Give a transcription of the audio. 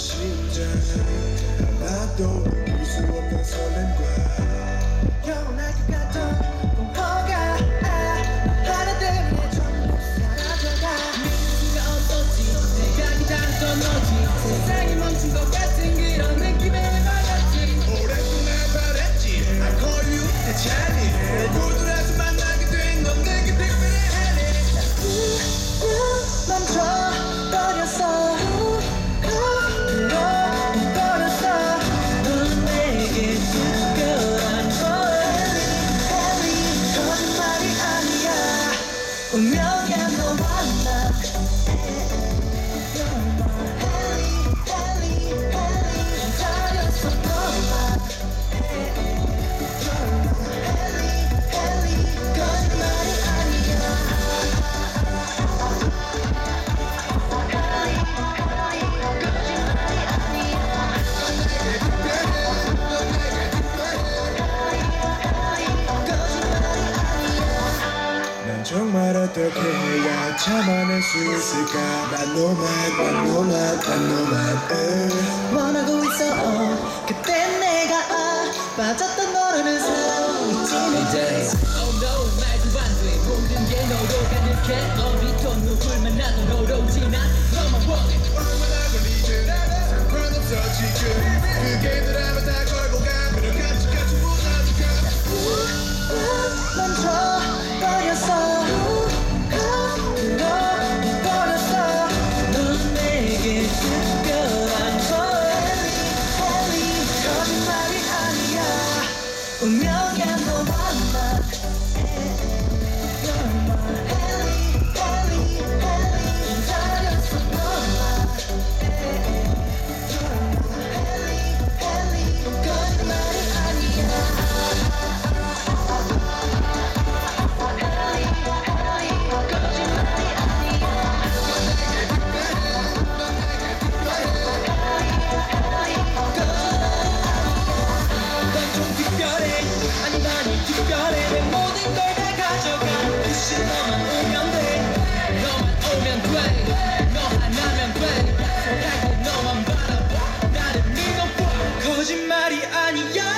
심장 나도 없는 설렘과 영원할 것 같던 운명 어떻게 해야 참아낼 수 있을까? 난 노맨 난 노맨 난 노맨 원하고 있어. 어, 그땐 내가 아, 빠졌던 너라는 사람 있지. 이제 Oh no 말도 안돼. 모든 게 너로 가득해. 어디서 누굴 만나도 너로 지나. 너만 원해. 얼마나 걸리진 운명 거짓말이 아니야.